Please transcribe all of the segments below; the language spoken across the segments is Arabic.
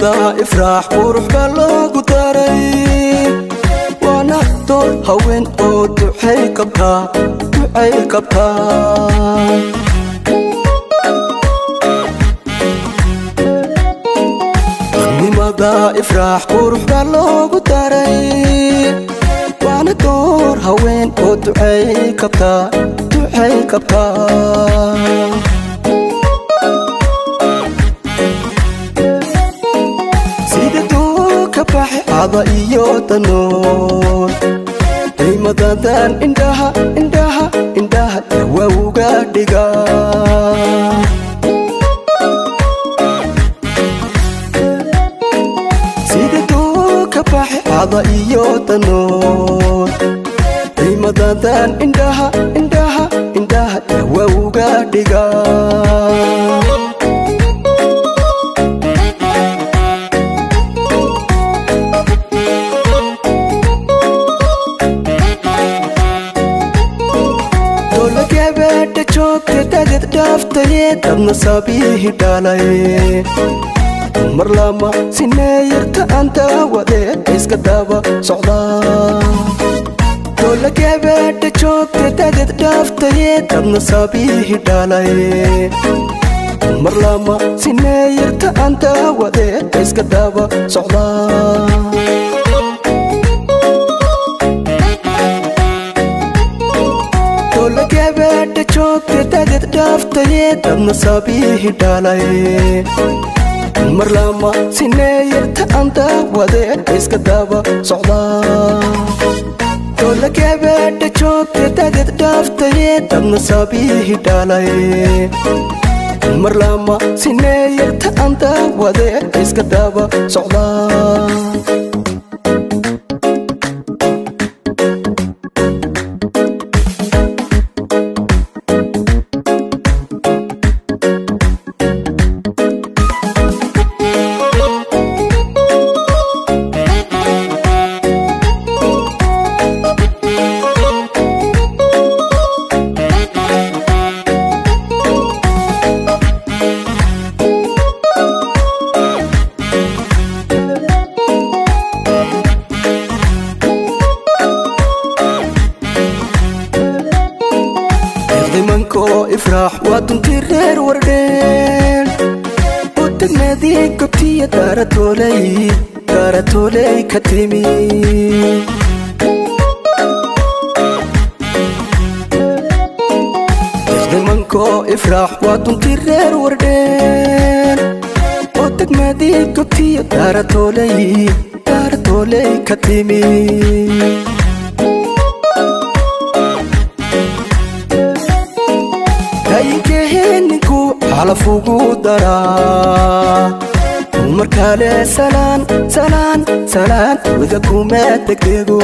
لماذا افرح وروح قلوب haween oo ducay kabtaa ducay kabtaa ifraax qurux baa loogu daray waana door haween oo ducay kabtaa ducay kabtaa sida duu ka baxay cada iyo danuun Day mataantaan indaha indaha indaha dhawawuga dhiga. Sidatuu ka baxi hada iyo tanoon. Day mataantaan indaha indaha indaha dhawawuga dhiga. ተዬ ደብነ ሳቢዬ ሂዳላዬ መርላማ ሲነየርተ አንተ ወዴ እስከዳባ ሶዕዳ ቶለጌቤ ደቾክቴ ተገት ዳፍ ተዬ ደብነ ሳቢዬ ሂዳላዬ መርላማ ሲነየርተ አንተ ወዴ እስከዳባ ሶዕዳ dayee dabna saabii hidhaalay mar lama sineeyarta anta wadeen iska daba socdaa tolakee beedha joogte dadeed dhaaftayee dabna saabii hidhaalay mar lama sineeyarta anta wadeen iska daba socdaa افراح افرح وتنترر وردين قدنا ذيك قبتي تارتولي تارتولي كترمي منكو افرح وتنترر وردين قدنا ذيك قبتي تارتولي تارتولي كتيمي wax lafugu daraa mar kale salaan salaan salaan wada kuma degdego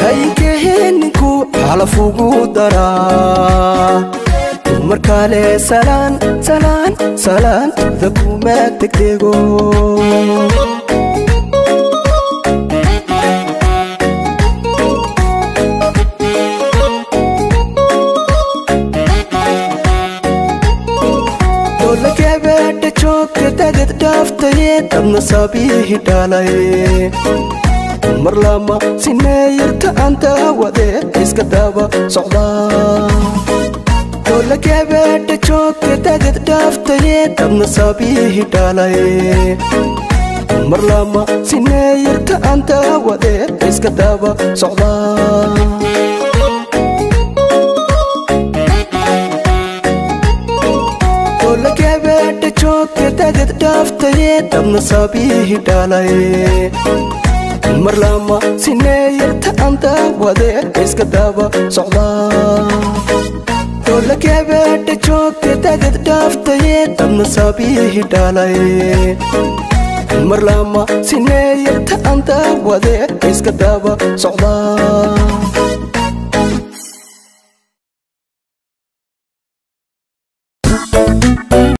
kaykeheninku wax lafugu daraa mar kale salaan salaan salaan wada kuma degdego كتاقد دافتي تبنا صابيه دالي مر لما سنيرت أنت وذي إسكتابة صعدا كل كبت شوك تاقد دافتي تبنا صابيه دالي مر لما سنيرت أنت وذي إسكتابة كتادت دافتي دبنا صابيه دالي مر لما سنيرتا أنت وده إسك دابا صعدا دولك